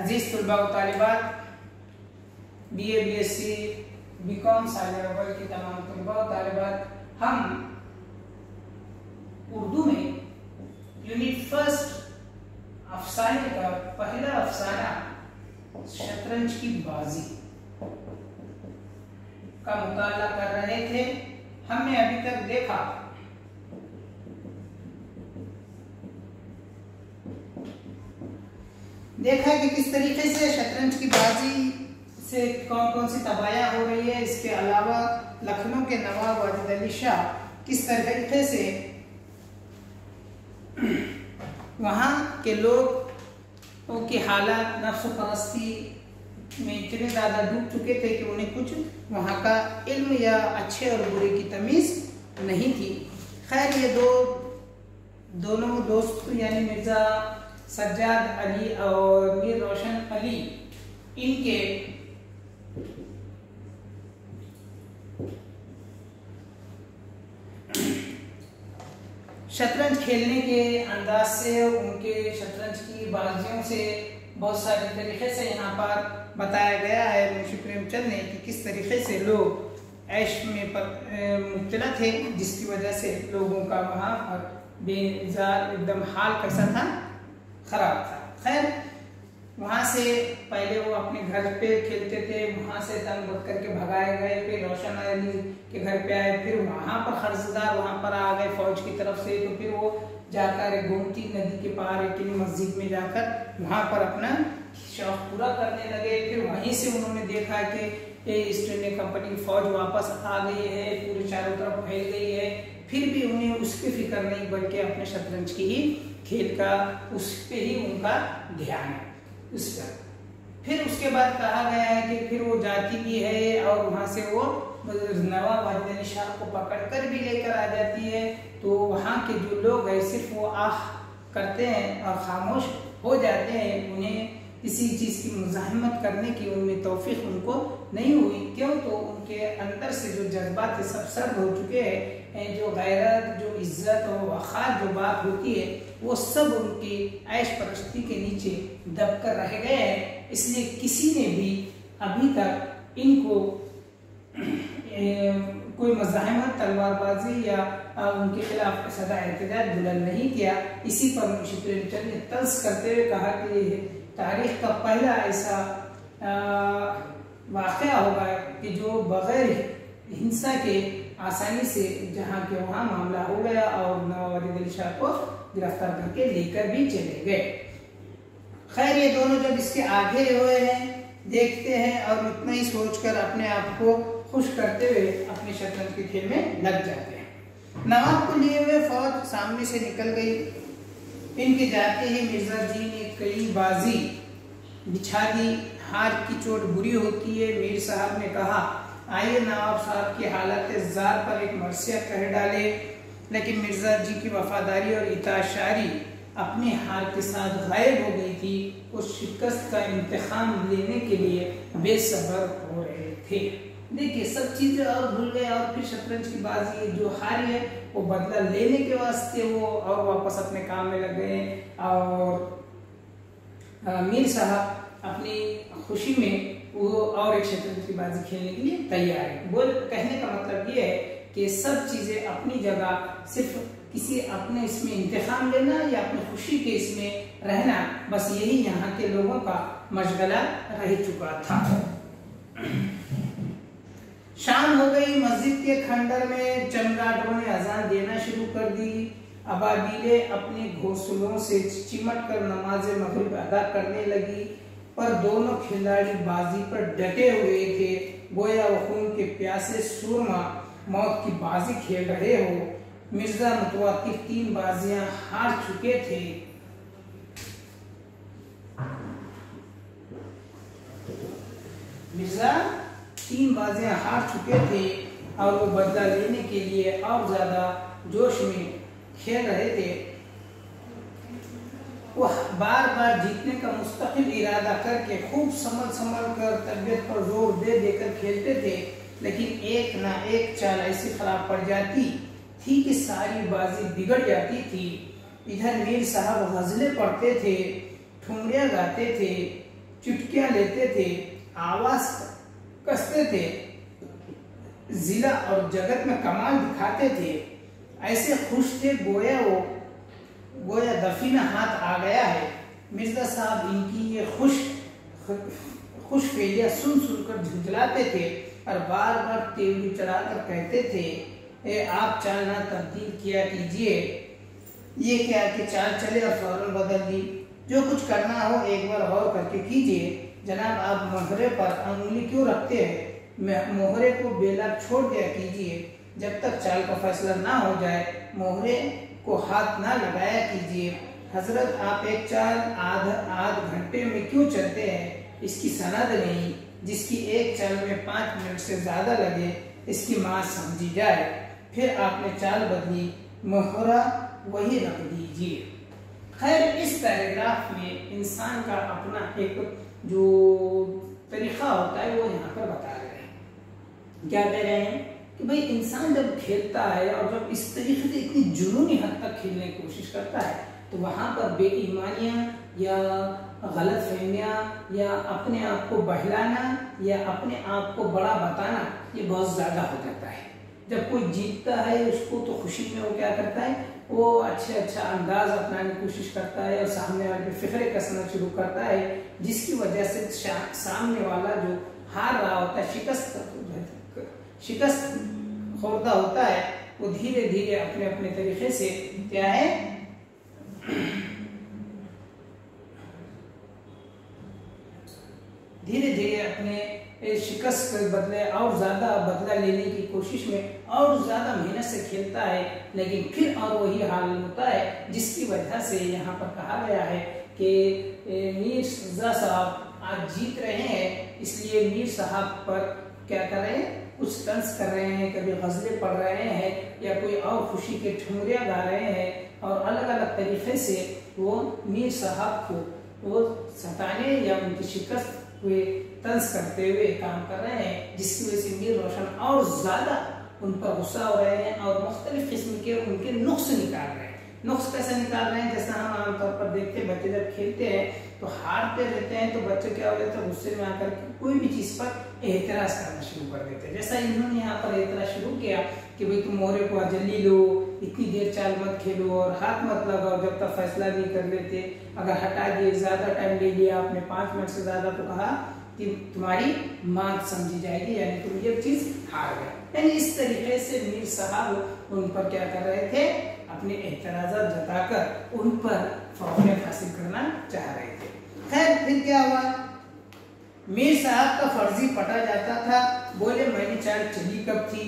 अज़ीज़ तलबा तालिबात B A B S C B com सालिया रबल की तमाम तलबा तालिबात हम उर्दू में यूनिट फ़र्स्ट अफसाने का पहला अफसाना शतरंज की बाजी का मुताला कर रहे थे। हमने अभी तक देखा देखा कि किस तरीके से शतरंज की बाजी से कौन कौन सी तबाया हो रही है। इसके अलावा लखनऊ के नवाब वाजिद अली शाह किस तरीके से वहाँ के लोग की हालात नफ्स परस्ती में इतने ज़्यादा डूब चुके थे कि उन्हें कुछ वहाँ का इल्म या अच्छे और बुरे की तमीज़ नहीं थी। खैर, ये दो, दोनों दोस्त यानी मिर्ज़ा सज्जाद अली और मीर रोशन अली, इनके शतरंज खेलने के अंदाज से, उनके शतरंज की बाजियों से बहुत सारे तरीके से यहाँ पर बताया गया है मुंशी प्रेमचंद ने कि किस तरीके से लोग ऐश में मुबतला थे, जिसकी वजह से लोगों का वहाँ पर बेजार एकदम हाल कैसा था। खराब था। खैर, वहाँ से पहले वो अपने घर पे खेलते थे, वहाँ से तंग बद करके भगाए गए, फिर रोशन अली के घर पे आए, फिर वहाँ पर खर्चदार वहाँ पर आ गए फौज की तरफ़ से तो फिर वो जाकर गोमती नदी के पार, एक मस्जिद में जाकर वहाँ पर अपना शौक पूरा करने लगे। फिर वहीं से उन्होंने देखा कि ईस्ट इंडिया कंपनी की फौज वापस आ गई है, पूरे चारों तरफ़ फैल गई है। फिर भी उन्हें उसकी फ़िक्र नहीं, बल्कि अपने शतरंज की ही खेल का, उस पर ही उनका ध्यान है। उस पर। फिर उसके बाद कहा गया है कि फिर वो जाती भी है और वहाँ से वो नवाब अली शाह को पकड़ कर भी लेकर आ जाती है। तो वहाँ के जो लोग हैं, सिर्फ़ वो आह करते हैं और खामोश हो जाते हैं, उन्हें किसी चीज़ की मुजाहमत करने की उनमें तोफीक उनको नहीं हुई। क्यों? तो उनके अंदर से जो जज्बात सब सर्द हो चुके हैं जो गैरत जो इज़्ज़त और वक़ार जो बात होती है वो सब उनकी ऐश परस्ती के नीचे दब कर रह गए हैं। इसलिए किसी ने भी अभी तक इनको ए, कोई मजाहमत तलवारबाजी या उनके खिलाफ सदा एहतजाज बुलंद नहीं किया। इसी पर मुंशी ने तर्ज करते हुए कहा कि तारीख का पहला ऐसा वाक़ होगा कि जो बगैर हिंसा के आसानी से जहाँ के वहाँ मामला हो गया और नवाब अली शाह को गिरफ़्तार करके लेकर भी चले गए। खैर, ये दोनों जब इसके आगे हुए हैं, देखते हैं और उतना ही सोचकर अपने आप को खुश करते हुए अपने शतरंज के खेल में लग जाते हैं। नवाब को लिए हुए फौज सामने से निकल गई। इनके जाते ही मिर्ज़ा जी ने कई बाजी बिछा दी। हार की चोट बुरी होती है, मीर साहब ने कहा आइए नवाब साहब की हालत जार पर एक मरसिया कह डाले। लेकिन मिर्ज़ा जी की वफादारी और इताशारी अपने हार के साथ गायब हो गई थी, उस शिकस्त का इंतखाम लेने के लिए बेसबर हो रहे थे। देखिए, सब चीज़ें और भूल गए और फिर शतरंज की बाजी जो हारी है, वो बदला लेने के वास्ते वो और वापस अपने काम में लग गए और मीर साहब अपनी खुशी में वो और एक शतरंज की बाजी खेलने के लिए तैयार है। बोल, कहने का मतलब ये है कि सब चीज़ें अपनी जगह, सिर्फ़ किसी अपने इसमें इंतखाम लेना या अपनी खुशी के इसमें रहना, बस यही यहाँ के लोगों का मशगला रह चुका था। शाम हो गई, मस्जिद के खंडर में चमगाडरों ने अजान देना शुरू कर दी। अबादीले अपने घोंसलों से चिमट कर नमाज़ मगरिब अदा करने लगी। पर दोनों खिलाड़ी बाजी पर डटे हुए थे। गोया वो खून के प्यासे सुरमा मौत की बाजी खेल रहे हो। मिर्ज़ा मुतवातिर तीन बाजियाँ हार चुके थे। मिर्ज़ा तीन बाजियाँ हार चुके थे और वो बदला लेने के लिए और ज़्यादा जोश में खेल रहे थे। वो बार बार जीतने का मुस्तकिल इरादा करके खूब संभल संभल कर तबियत पर ज़ोर दे देकर खेलते थे, लेकिन एक ना एक चाल ऐसी खराब पड़ जाती थी कि सारी बाजी बिगड़ जाती थी। इधर मीर साहब गजले पढ़ते थे, ठुमरिया गाते थे, चुटकियाँ लेते थे, आवाज़ कसते थे, जिला और जगत में कमाल दिखाते थे। ऐसे खुश थे गोया वो गोया दफीना हाथ आ गया है। मिर्ज़ा साहब इनकी ये खुश खुश फेलिया सुन सुनकर झुंझलाते थे और बार बार टेबल चढ़ाकर कहते थे, ए, आप चालना तब्दील किया कीजिए। ये क्या कि चाल चले और फ़ौरन बदल दी? जो कुछ करना हो एक बार और करके कीजिए। जनाब, आप मोहरे पर अंगुली क्यों रखते हैं? मोहरे को बेला छोड़ दिया कीजिए। जब तक चाल का फैसला ना हो जाए, मोहरे को हाथ ना लगाया कीजिए। हज़रत, आप एक चाल आध आध घंटे में क्यों चलते हैं? इसकी सनद नहीं, जिसकी एक चाल में पाँच मिनट से ज़्यादा लगे, इसकी माँ समझी जाए। फिर आपने चाल बदली, मोहरा वही रख दीजिए। खैर, इस पैराग्राफ में इंसान का अपना एक जो तरीका होता है, वो यहाँ पर बता रहे हैं। क्या कह रहे हैं? कि भाई इंसान जब खेलता है और जब इस तरीके से इतनी जुनूनी हद तक खेलने की कोशिश करता है तो वहाँ पर बेईमानियाँ या गलत फहमियाँ या अपने आप को बहलाना या अपने आप को बड़ा बताना, ये बहुत ज़्यादा हो जाता है। जब कोई जीतता है, उसको तो खुशी में वो क्या करता है? वो अच्छे अच्छा अंदाज अपनाने की कोशिश करता है और सामने वाले पे फिक्रे कसना शुरू करता है, जिसकी वजह से सामने वाला जो हार रहा होता है, शिकस्त शिकस्त खोरदा होता है, वो धीरे धीरे अपने अपने तरीके से क्या है? धीरे धीरे अपने शिकस्त बदले, और ज़्यादा बदला लेने की कोशिश में, और ज़्यादा मेहनत से खेलता है, लेकिन फिर और वही हाल होता है, जिसकी वजह से यहाँ पर कहा गया है कि मीर साहब आज जीत रहे हैं, इसलिए मीर साहब पर क्या कर? रहे हैं कुछ तंस कर रहे हैं, कभी गजले पढ़ रहे हैं, या कोई और खुशी के ठुमरिया गा रहे हैं, और अलग अलग तरीके से वो मीर साहब को, वो सताने या उनकी शिकस्त हुए तंज करते हुए काम कर रहे हैं, जिसकी वजह से मीर रोशन और ज़्यादा उन पर गुस्सा हो रहे हैं और मुख्तलिफ़ किस्म के उनके नुक्स निकाल रहे हैं। नुक्स कैसे निकाल रहे हैं? जैसा हम आमतौर पर देखते हैं, बच्चे जब खेलते हैं तो हारते रहते हैं तो बच्चे क्या हो जाते हैं, गुस्से में आकर कोई भी चीज़ पर एहतराज करना शुरू कर देते हैं। जैसा इन्होंने यहाँ पर एहतराज शुरू किया कि भाई तुम मोहरे को जल्दी लो, इतनी देर चाल मत खेलो और हाथ मत लगाओ, जब तक फैसला नहीं कर लेते, अगर हटा दिए, ज़्यादा टाइम ले लिया आपने, पाँच मिनट से ज़्यादा तो कहा कि तुम्हारी मांग समझी जाएगी, यानी तुम ये चीज़ हार गए। यानी इस तरीके से मीर साहब उन पर क्या कर रहे थे? अपने एतराज़ जताकर उन पर फौजियत हासिल करना चाह रहे थे। खैर, फिर क्या हुआ? मीर साहब का फर्जी पटा जाता था। बोले मैंने चाल चली कब थी?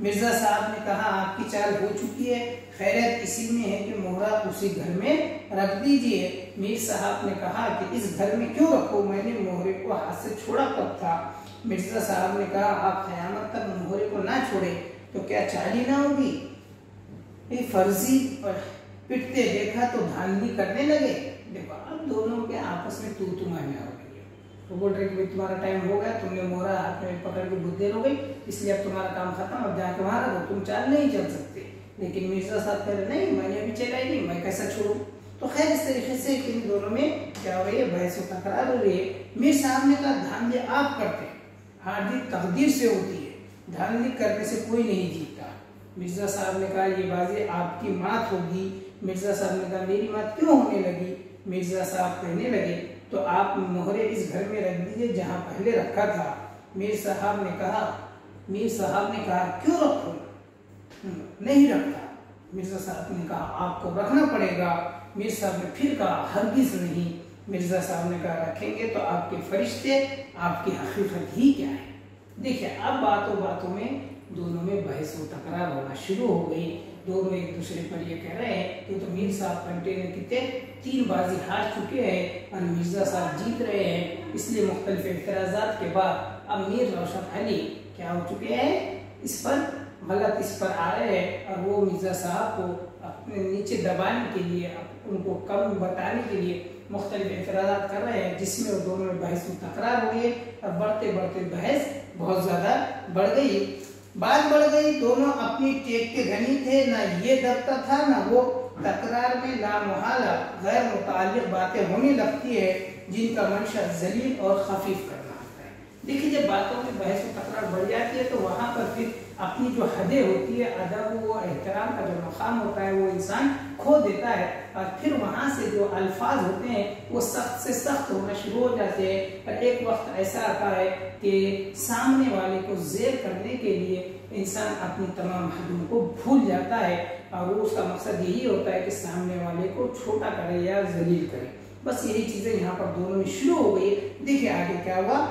मिर्ज़ा साहब ने कहा, आपकी चाल हो चुकी है। खैरत इसी में है कि मोहरा उसी घर में रख दीजिए। मीर साहब ने कहा कि, इस घर में क्यों रखो? मैंने मोहरे को हाथ से छोड़ा कब था? मिर्ज़ा साहब ने कहा, आप कयामत तक मोहरे को ना छोड़े तो क्या चाली ना होगी? फर्जी पिटते देखा तो धांधली करने लगे। देखो अब दोनों के आपस में तू तुम्हारे वो बोल रहे कि भाई तुम्हारा टाइम हो गया, तुमने मोरा हाथ में पकड़ के बुद्धि हो गई इसलिए अब तुम्हारा काम खत्म, अब जाके वहाँ रखो तुम चाल नहीं चल सकते। लेकिन मिर्ज़ा साहब कह रहे नहीं, मैंने अभी चला ही नहीं, मैं कैसा छोड़ू? तो खैर, इस तरीके से इन दोनों में क्या हो रही है बहस तकरार हो रही है। मीर साहब ने कहा, धांधली आप करते हार्दिक तकदीर से होती है, धांधली करने से कोई नहीं जीतता। मिर्ज़ा साहब ने कहा, ये बाजी आपकी मात होगी। मिर्ज़ा साहब ने कहा, मेरी मात क्यों होने लगी? मिर्ज़ा साहब कहने लगे तो आप मोहरे इस घर में रख दीजिए जहाँ पहले रखा था। मीर साहब ने कहा मीर साहब ने कहा क्यों रखो? हम्म, नहीं रखा मिर्ज़ा साहब ने कहा आपको रखना पड़ेगा। मीर साहब ने फिर कहा हरगिज नहीं। मिर्ज़ा साहब ने कहा रखेंगे तो आपके फरिश्ते आपकी हकीकत ही क्या है? देखिए अब बातों बातों में दोनों में बहस व तकरार होना शुरू हो गई। दोनों एक दूसरे पर ये कह रहे हैं कि तो मीर साहब कंटेनर कितने तीन बाजी हार चुके हैं और मिर्ज़ा साहब जीत रहे हैं। इसलिए मुख्तलिफ़ एतराज़ा के बाद अब मीर रोशन अली क्या हो चुके हैं? इस पर गलत इस पर आ रहे हैं और वो मिर्ज़ा साहब को अपने नीचे दबाने के लिए, उनको कम बताने के लिए मुख्तलिफ़ एतराज़ा कर रहे हैं, जिसमें वो दोनों बहस में तकरार हो गई और बढ़ते बढ़ते बहस बहुत ज़्यादा बढ़ गई। बात बढ़ गई, दोनों अपनी टेक के धनी थे, ना ये दबता था, ना वो तकरार में लामहाला गैर मुतल बातें होने लगती है, जिनका मंशा जलील और खफीफ करना होता है। देखिए, जब बातों में बहस तकरार बढ़ जाती है तो वहाँ पर फिर अपनी जो हदें होती है, अदब वो, एहतराम का जो मकाम होता है, वो इंसान खो देता है। और फिर वहाँ से जो अल्फाज होते हैं, वो सख्त से सख्त होना शुरू हो जाते हैं। और एक वक्त ऐसा आता है कि सामने वाले को जेर करने के लिए इंसान अपनी तमाम हदों को भूल जाता है। और वो उसका मकसद यही होता है कि सामने वाले को छोटा करे या जलील करे। बस यही चीज़ें यहाँ पर दोनों में शुरू हो गई। देखिए आगे क्या हुआ।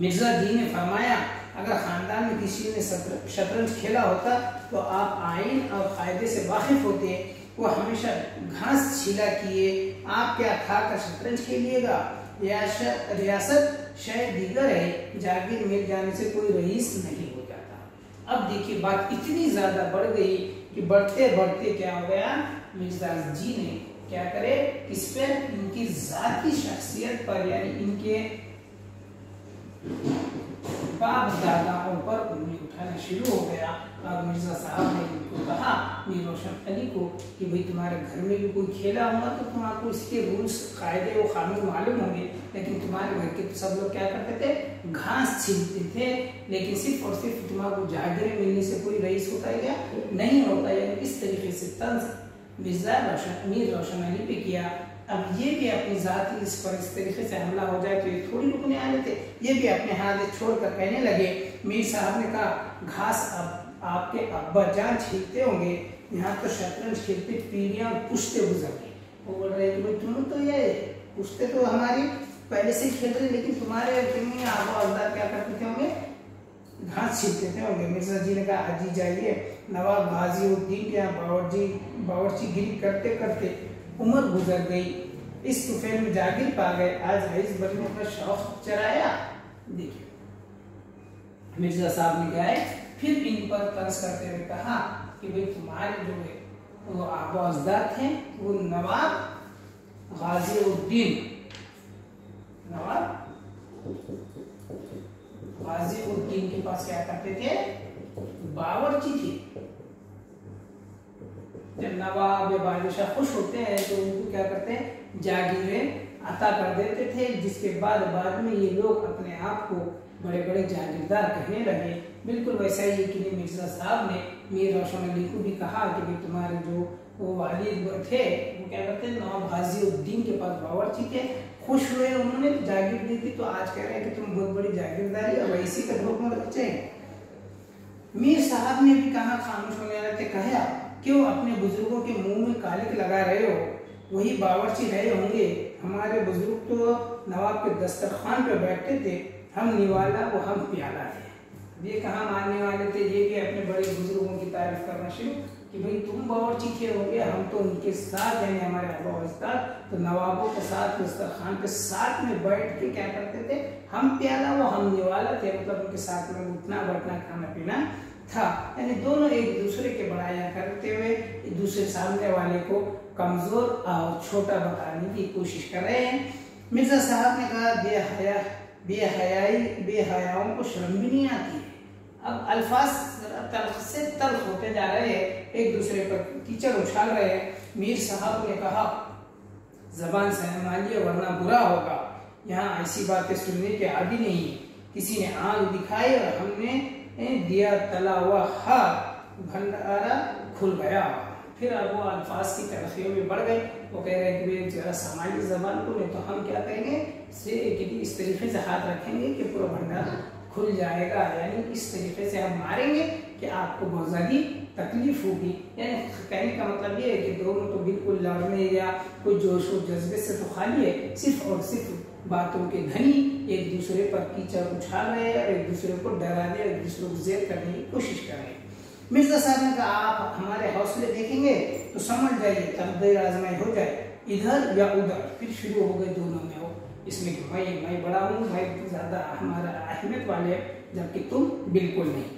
मिर्ज़ा जी ने फरमाया अगर खानदान में किसी ने शतरंज खेला होता तो आप आइन और कायदे से वाकिफ होते। वो हमेशा घास छीला किए। आप क्या खाकर शतरंज खेलिएगा? रियासत शायद दीगर है। जागीर मिल जाने से कोई रईस नहीं हो जाता। अब देखिए, बात इतनी ज़्यादा बढ़ गई कि बढ़ते बढ़ते क्या हो गया? मिर्ज़ा जी ने क्या करे? इस पर इनकी जाती शख्सियत पर, यानी इनके बाप दादाओं पर उंगली उठाना शुरू हो गया। और मिर्ज़ा साहब ने इनको कहा मीर रोशन अली को कि भाई तुम्हारे घर में भी कोई खेला होगा तो तुम्हारे इसके रूल्स, कायदे वो कानून मालूम होंगे। लेकिन तुम्हारे घर के सब लोग क्या करते थे? घास छीनते थे। लेकिन सिर्फ़ और सिर्फ़ तुम्हारे जागीरें मिलने से कोई रईस होता है क्या? नहीं होता यानी इस तरीके से तंज मिर्ज़ा रोशन, मीर रोशन अली पे किया। अब ये भी अपनी जाति इस पर इस तरीके से हमला हो जाए तो ये थोड़ी रुकने आने थे ये भी अपने हाथ छोड़कर कहने लगे, मीर साहब ने कहा, घास अब आपके अब्बा जान छीलते होंगे, यहाँ तो शतरंज खेलते पीढ़ियाँ और पुश्ते गुजर गई वो बोल रहे कि तुम तो ये पुश्ते तो हमारी पहले से खेल रहे लेकिन तुम्हारे आबा अजदार क्या करते थे होंगे? घास छीलते थे होंगे। मिर्ज़ा जी ने कहा अजी जाइए, नवाब गाजी उद्दीन के यहाँ बावर्ची बावर्ची गिरी करते करते उम्र गुजर गई। इस तुफेल में जागिर पा गए। आज रईस बनने का शौक चराया। देखिए, मिर्ज़ा साहब ने गए फिर इन पर तंज करते हुए कहा कि भाई तुम्हारे जो है, वो आबाजदार थे, वो नवाब गाजी उद्दीन नवाब गाजी उद्दीन के पास क्या करते थे? बावर्ची थी। जब नवाब या बादशाह खुश होते हैं तो उनको क्या करते हैं? जागीरें अता कर देते थे, जिसके बाद बाद में ये लोग अपने आप को बड़े बड़े जागीरदार कहने लगे बिल्कुल वैसा ही कि मिर्ज़ा साहब ने मीर रोशन अली को भी कहा कि भाई तुम्हारे जो वो वालिद थे, वो क्या करते हैं? नवाब गाजी उद्दीन के पास बावर्ची थे, खुश हुए, उन्होंने जागीर दी थी तो आज कह रहे हैं कि तुम बहुत बड़ी जागीरदारी और वैसी का धोख बच्चे मीर साहब ने भी कहा, खामोश होने वाले थे कहे आप? क्यों अपने बुज़ुर्गों के मुँह में कालिक लगा रहे हो? वही बावर्ची रहे होंगे। हमारे बुज़ुर्ग तो नवाब के दस्तरखान पर बैठते थे। हम निवाला वो हम प्याला थे। ये कहा मानने वाले थे? ये भी अपने बड़े बुज़ुर्गों की तारीफ़ करना शुरू कि भाई, तुम बावर्ची थे होंगे हम तो उनके साथ यानी हमारे अबा तो नवाबों के साथ, दस्तरखान के साथ में बैठ के क्या करते थे? हम प्याला वो हम निवाला थे। मतलब उनके साथ में उठना बैठना खाना पीना था। यानी दोनों एक दूसरे के बढ़ाया करते हुए दूसरे सामने वाले को कमज़ोर और छोटा बताने की कोशिश कर रहे हैं। मिर्ज़ा साहब ने कहा, बेहया, बेहयाई, बेहयाओं को शर्म भी नहीं आती अब अल्फाज तल्ख से तल्ख होते जा रहे हैं, एक दूसरे पर कीचड़ उछाल रहे हैं। मीर साहब ने कहा, जबान से मानिए, वरना बुरा होगा। यहाँ ऐसी बातें सुनने के आदि नहीं किसी ने आग दिखाई और हमने दिया, तला हुआ हाथ भंडारा खुल गया। फिर अब वो अल्फाज की तरफियों में बढ़ गए। वो कह रहे हैं कि जरा सामान्य जबान को नहीं तो हम क्या कहेंगे? से इस तरीके से हाथ रखेंगे कि पूरा भंडारा खुल जाएगा। यानी इस तरीके से हम मारेंगे कि आपको बहुत ज़्यादा तकलीफ़ होगी। यानी कहने का मतलब ये है कि दोनों तो बिल्कुल लड़ने या कोई जोश और जज्बे से तो खाली है। सिर्फ़ और सिर्फ़ बातों के धनी एक दूसरे पर कीचड़ उछाल रहे हैं और एक दूसरे को डराने एक दूसरे को जेर करने की कोशिश कर रहे हैं। मिर्ज़ा साहब ने कहा आप हमारे हौसले देखेंगे तो समझ जाइए तब आजमाई हो जाए, इधर या उधर, फिर शुरू हो गए दोनों में हो। इसमें कि भाई, मैं बड़ा हूँ, भाई ज़्यादा हमारा अहमियत वाले जबकि तुम बिल्कुल नहीं।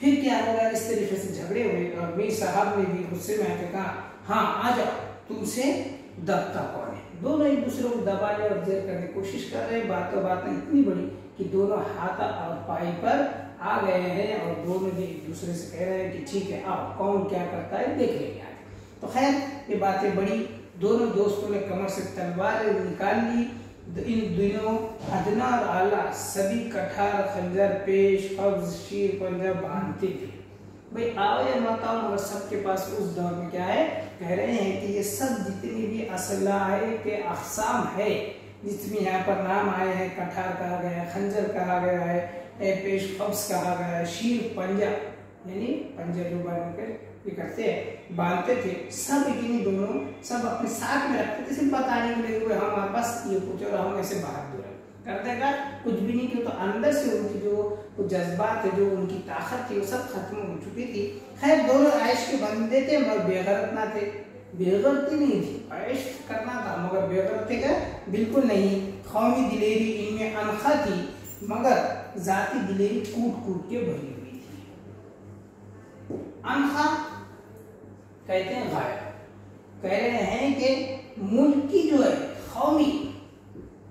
फिर क्या होगा, इस तरीके से झगड़े हुए, और मीर साहब ने भी गुस्से में आकर कहा हाँ आ जाओ, तुमसे दबता कौन है? दोनों एक दूसरे को दबाने और जेर करने की कोशिश कर रहे हैं। बातों बातें इतनी बड़ी कि दोनों हाथ और पाई पर आ गए हैं और दोनों भी एक दूसरे से कह रहे हैं कि ठीक है आओ कौन क्या करता है, देख लेंगे आज तो खैर, ये बातें बड़ी, दोनों दोस्तों ने कमर से तलवार निकाल ली। इन दिनों अदना और आला सभी कठार खंजर, पेश कब्ज शीर पंजा बांधते थे। भाई आओ या मत आओ मगर सबके पास उस दौर में क्या है? कह रहे हैं कि ये सब जितनी भी असला है के अकसाम है जितनी यहाँ पर नाम आए हैं कठार कहा गया है खंजर कहा गया है पेश कब्ज कहा गया है शीर पंजा यानी पंजा जो बाँध कर ये करते हैं बांधते थे। सब इतनी दोनों सब अपने साथ में रखते थे सिर्फ़ बताने के लिए हम हाँ, बस ये कुछ और हम ऐसे बाहर दूर करते देगा। कुछ भी नहीं, क्यों तो अंदर से उनकी जो जज्बात है जो उनकी ताकत थी, वो सब खत्म हो चुकी थी। खैर, दोनों ऐश के बंदे थे, मगर बेगरत ना थे। बेगरती नहीं थी। ऐश करना था, मगर बेगरत थे क्या बिल्कुल नहीं। कौमी दिलेरी इनमें अनखा थी, मगर जाति दिलेरी कूट कूट के भरी हुई थी। अनखा कहते हैं गायब। कह रहे हैं कि मुल्क की जो है, कौमी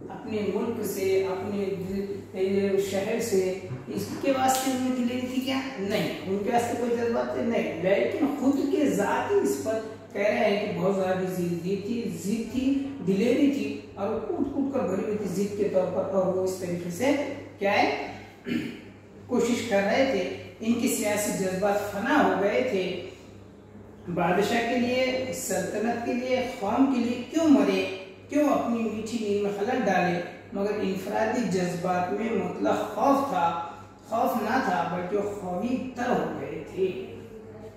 अपने मुल्क से, अपने शहर से, इसके वास्ते उन्हें दिलेरी थी क्या? नहीं। उनके वास्ते कोई जज्बात नहीं। लेकिन खुद के जात इस पर कह रहे हैं कि बहुत ज़्यादा जीत थी जीत थी दिलेरी थी और कूट कूट कर भरी हुई थी जीत के तौर पर। और वो इस तरीके से क्या है? कोशिश कर रहे थे। इनके सियासी जज्बात फना हो गए थे। बादशाह के लिए, सल्तनत के लिए कौम के लिए क्यों मरे? क्यों अपनी मीठी नींद में खलल डाले? मगर इंफरादी जज्बात में मतलब खौफ था। खौफ ना था, बल्कि खौफी तर हो गए थे।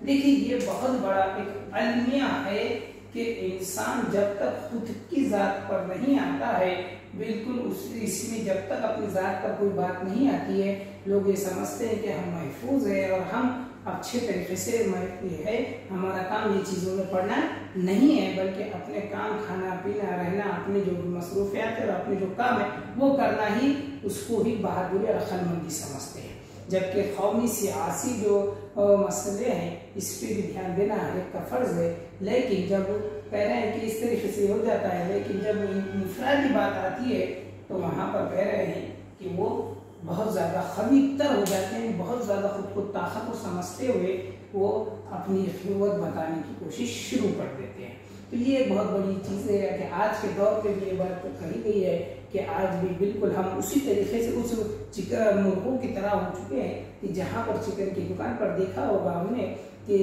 देखिए, ये बहुत बड़ा एक अलमिया है कि इंसान जब तक खुद की जात पर नहीं आता है, बिल्कुल उस इसमें जब तक अपनी जात पर कोई बात नहीं आती है, लोग ये समझते हैं कि हम महफूज है और हम अच्छे तरीके से ये है, हमारा काम ये चीज़ों में पढ़ना नहीं है, बल्कि अपने काम, खाना, पीना, रहना, अपने जो मसरूफियात है और अपने जो काम है, वो करना ही उसको ही बहादुरी और अखलमंदी समझते हैं। जबकि कौमी सियासी जो मसले हैं, इस पर भी ध्यान देना हर एक का फ़र्ज़ है। लेकिन जब कह रहे हैं कि इस तरीके से हो जाता है, लेकिन जब इंफरादी बात आती है तो वहाँ पर कह रहे हैं कि वो बहुत ज़्यादा खबीतर हो जाते हैं, बहुत ज़्यादा खुद को ताकत समझते हुए वो अपनी क़वत बताने की कोशिश शुरू कर देते हैं। तो ये बहुत बड़ी चीज़ है कि आज के दौर पे भी ये बात तो कही गई है कि आज भी बिल्कुल हम उसी तरीके से उस चिकन मुर्गों की तरह हो चुके हैं कि जहाँ पर चिकन की दुकान पर देखा होगा हमने कि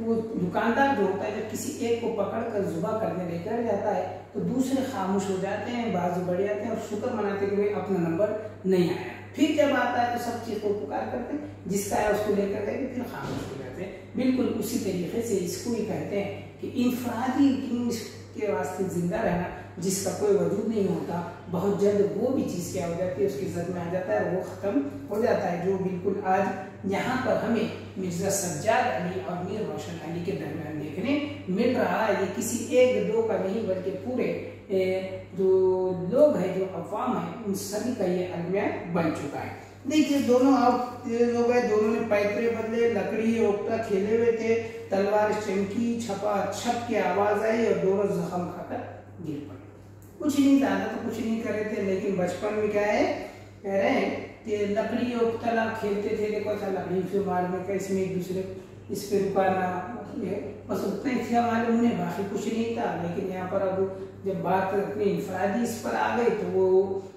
वो दुकानदार जो होता है जब किसी एक को पकड़ कर जुबा करने लेकर जाता है तो दूसरे खामोश हो जाते हैं, बाजू बढ़ जाते हैं और शुक्र मनाते कि भाई अपना नंबर नहीं आया। फिर जब आता है तो सब चीज़ को पुकार करते हैं, जिसका है उसको लेकर गए, फिर खामोश हो जाते हैं। बिल्कुल उसी तरीके से इसको ही कहते हैं कि इंफरादी के वास्ते ज़िंदा रहना, जिसका कोई वजूद नहीं होता, बहुत जल्द वो भी चीज़ क्या हो जाती है, उसकी जद में आ जाता है वो ख़त्म हो जाता है, जो बिल्कुल आज यहाँ पर हमें मिर्ज़ा सज्जाद अली और मीर रोशन अली के दरमियान देखने मिल रहा है। ये किसी एक दो का नहीं, बल्कि पूरे जो लोग हैं, जो अफवाम है, उन सभी का ये अलमिया बन चुका है। देखिए, दोनों आउट हो गए। दोनों ने पैतरे बदले, लकड़ी ओपटा खेले हुए थे। तलवार चमकी, छपा, छप की आवाज़ आई और दोनों जख्म खाकर गिर पड़े। कुछ नहीं ज़्यादा तो कुछ नहीं कर रहे थे, लेकिन बचपन में क्या है? कह रहे हैं लकड़ी और तला खेलते थे, देखो था लकड़ी से मारने का इसमें एक दूसरे इस पे रुकाना बस उतना ही था मालूम उन्हें बाकी कुछ नहीं था। लेकिन यहाँ पर अब जब बात अपनी इंफरादी इस पर आ गई तो वो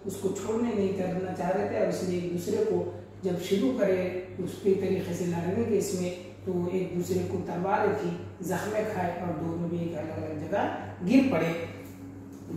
उसको छोड़ने नहीं करना चाह रहे थे और इसलिए एक दूसरे को जब शुरू करे, उस उसके तरीके से लड़ने के इसमें तो एक दूसरे को तलवारें थी, जख्मे खाए और दोनों भी एक अलग अलग जगह गिर पड़े।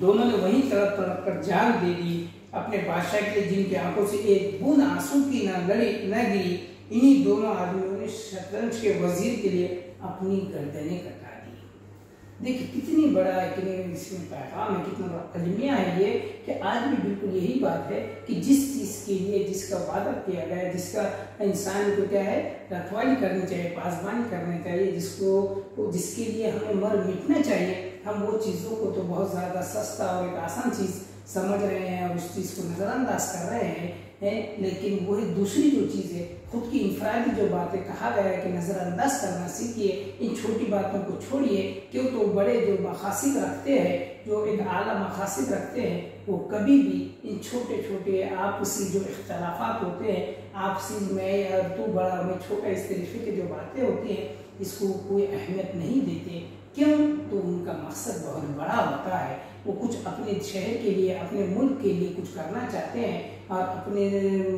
दोनों ने वही तरफ़ तरफ़ कर जान दे दी। अपने बादशाह के लिए जिनकी आँखों से एक बूंद आँसू की न लड़ी, न गिरी, इन्हीं दोनों आदमियों ने शतरंज के वज़ीर के लिए अपनी गर्दनें कटा दी। देखिए, कितनी बड़ा कितने इसमें पैगाम है, कितना बड़ा अलमिया है ये कि आज भी बिल्कुल यही बात है कि जिस चीज़ के लिए, जिसका वादा किया गया, जिसका इंसान को क्या है, रखवाली करनी चाहिए पासबानी करनी चाहिए, जिसको, जिसके लिए हमें मर मिटना चाहिए, हम वो चीज़ों को तो बहुत ज़्यादा सस्ता और एक आसान चीज़ समझ रहे हैं और उस चीज़ को नज़रअंदाज कर रहे हैं, है, लेकिन वही दूसरी जो चीज़ है, खुद की इंफरादी जो बातें कहा गया है कि नज़रअंदाज करना सीखिए, इन छोटी बातों को छोड़िए, क्यों तो बड़े जो मकासद रखते हैं, जो एक आला मकासद रखते हैं, वो कभी भी इन छोटे छोटे आपसी जो इख्तलाफात होते हैं, आपसी मैं या तू बड़ा, मैं छोटा, इस तरीके की जो बातें होती हैं, इसको कोई अहमियत नहीं देते। क्यों? तो उनका मकसद बहुत बड़ा होता है। वो कुछ अपने शहर के लिए, अपने मुल्क के लिए कुछ करना चाहते हैं और अपने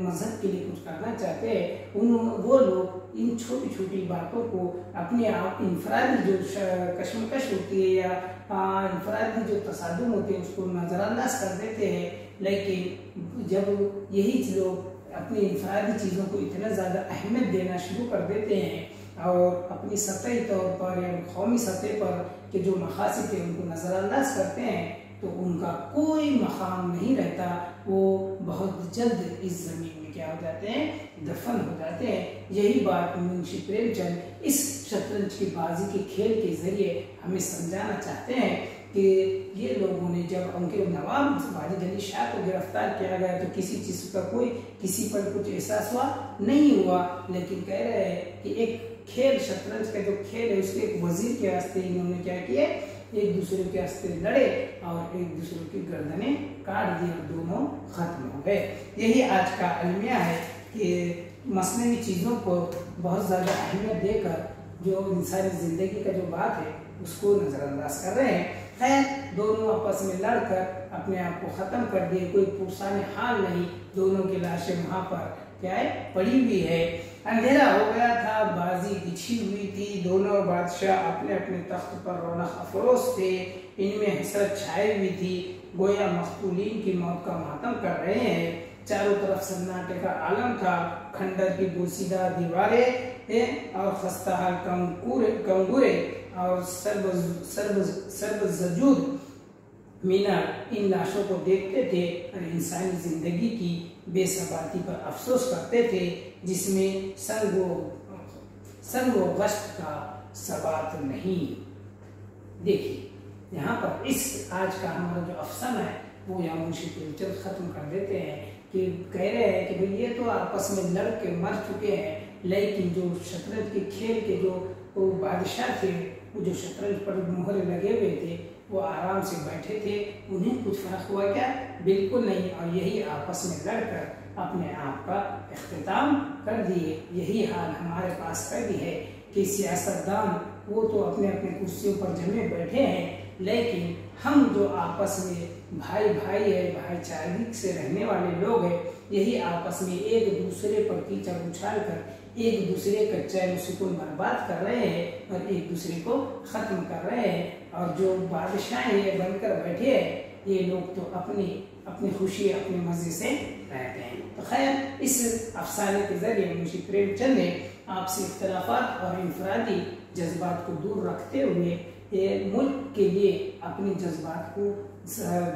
मज़हब के लिए कुछ करना चाहते हैं, उन, वो लोग इन छोटी छोटी बातों को अपने आप इंफरादी जो कशमकश होती है या इंफरादी जो तसादुम होते हैं, उसको नज़रअंदाज कर देते हैं। लेकिन जब यही लोग अपनी इंफरादी चीज़ों को इतना ज़्यादा अहमियत देना शुरू कर देते हैं और अपनी सतही तौर पर या कौमी सतह पर के जो मकासद है, उनको नज़रअंदाज करते हैं तो उनका कोई मकाम नहीं रहता। वो बहुत जल्द इस ज़मीन में क्या हो जाते हैं? दफन हो जाते हैं। यही बात मुंशी प्रेमचंद इस शतरंज की बाजी के खेल के ज़रिए हमें समझाना चाहते हैं कि ये लोगों ने जब उनके नवाब वाजिद अली शाह को गिरफ़्तार किया गया तो किसी चीज़ का कोई, किसी पर कुछ एहसास हुआ? नहीं हुआ। लेकिन कह रहे हैं कि एक खेल, शतरंज का जो खेल है, उसके एक वज़ीर के वास्ते इन्होंने क्या किया एक दूसरे के वास्ते लड़े और एक दूसरे की गर्दनें काट दी और दोनों खत्म हो गए। यही आज का अलमिया है कि मसनवी चीज़ों को बहुत ज़्यादा अहमियत देकर जो इंसानी ज़िंदगी का जो बात है, उसको नज़रअंदाज कर रहे हैं। खैर, दोनों आपस में लड़कर अपने आप को ख़त्म कर दिए, कोई पुरसान हाल नहीं, दोनों की लाशें वहाँ पर क्या है? पड़ी हुई है। अंधेरा हो गया था, बाजी बिछी हुई थी। दोनों बादशाह अपने अपने तख्त पर रौनक अफरोज थे। इनमें हसरत छाई हुई थी। गोया मकतूलिन की मौत का मातम कर रहे हैं। चारों तरफ़ सन्नाटे का आलम था। खंडर की बुरसीदा दीवारें और खस्ता कंगुरे और सर्व सर्व जजूद मीना इन लाशों को देखते थे और इंसानी ज़िंदगी की बेसबाती पर अफसोस करते थे, जिसमें सर्व सर्व गश्त का सबात नहीं। देखिए, यहाँ पर इस आज का हमारा जो अफसाना है, वो यहाँ मुंशी जल्द खत्म कर देते हैं कि कह रहे हैं कि भाई ये तो आपस में लड़ के मर चुके हैं, लेकिन जो शतरंज के खेल के जो बादशाह थे, वो जो शतरंज पर मुहर लगे हुए थे वो आराम से बैठे थे, उन्हें कुछ फ़र्क हुआ क्या? बिल्कुल नहीं, और यही आपस में लड़कर अपने आप का अख्ताम कर दिए। यही हाल हमारे पास कर भी है कि सियासतदान, वो तो अपने अपने कुर्सियों पर जमे बैठे हैं, लेकिन हम जो आपस में भाई भाई है भाईचारगी से रहने वाले लोग हैं, यही आपस में एक दूसरे पर कीचड़ उछाल कर एक दूसरे का चैन सुकून बर्बाद कर रहे हैं और एक दूसरे को खत्म कर रहे हैं। और जो बादशाह ये बनकर बैठे हैं, ये लोग तो अपनी अपनी खुशी, अपने मज़े से रहते हैं। तो खैर, इस अफसाने के ज़रिए मुंशी प्रेमचंद ने आपसी इख्तलाफात और इनफरादी जज्बात को दूर रखते हुए ये मुल्क के लिए अपने जज्बात को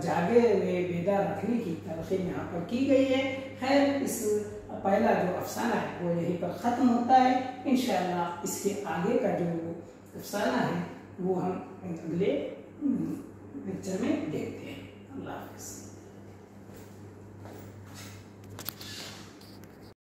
जागे हुए बेदार रखने की तरकीब यहाँ पर की गई है। खैर, इस पहला जो अफसाना है, वो यहीं पर ख़त्म होता है। इन इसके आगे का जो अफसाना है, वो हम अगले लेक्चर में देखते हैं। अल्लाह हाफिज़।